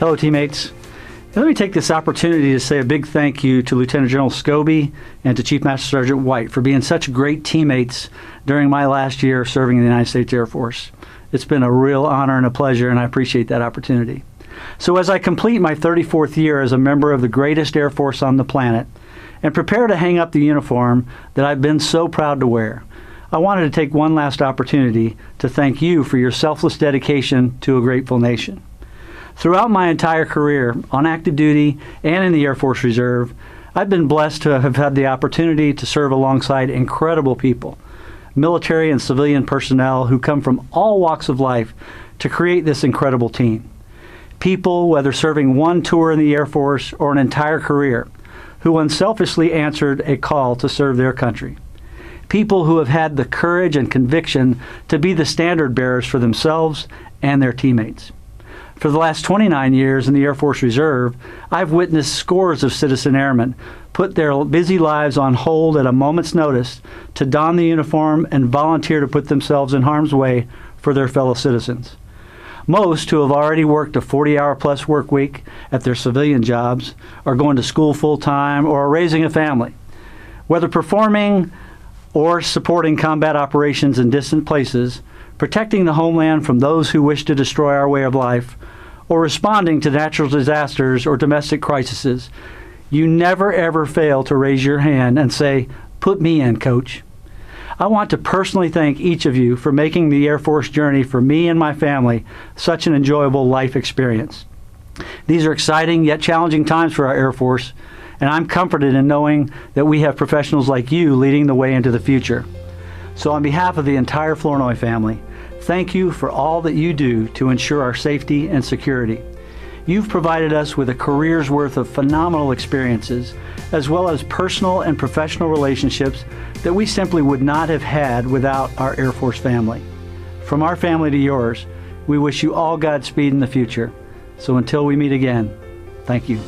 Hello, teammates. Let me take this opportunity to say a big thank you to Lieutenant General Scobee and to Chief Master Sergeant White for being such great teammates during my last year serving in the United States Air Force. It's been a real honor and a pleasure, and I appreciate that opportunity. So, as I complete my 34th year as a member of the greatest Air Force on the planet and prepare to hang up the uniform that I've been so proud to wear, I wanted to take one last opportunity to thank you for your selfless dedication to a grateful nation. Throughout my entire career, on active duty and in the Air Force Reserve, I've been blessed to have had the opportunity to serve alongside incredible people, military and civilian personnel who come from all walks of life to create this incredible team. People, whether serving one tour in the Air Force or an entire career, who unselfishly answered a call to serve their country. People who have had the courage and conviction to be the standard bearers for themselves and their teammates. For the last 29 years in the Air Force Reserve, I've witnessed scores of citizen airmen put their busy lives on hold at a moment's notice to don the uniform and volunteer to put themselves in harm's way for their fellow citizens. Most who have already worked a 40 hour plus work week at their civilian jobs are going to school full time or are raising a family. Whether performing or supporting combat operations in distant places, protecting the homeland from those who wish to destroy our way of life, or responding to natural disasters or domestic crises, you never ever fail to raise your hand and say, Put me in, coach. I want to personally thank each of you for making the Air Force journey for me and my family such an enjoyable life experience. These are exciting yet challenging times for our Air Force, and I'm comforted in knowing that we have professionals like you leading the way into the future. So, on behalf of the entire Flournoy family, Thank you for all that you do to ensure our safety and security. You've provided us with a career's worth of phenomenal experiences, as well as personal and professional relationships that we simply would not have had without our Air Force family. From our family to yours, we wish you all Godspeed in the future. So until we meet again, thank you.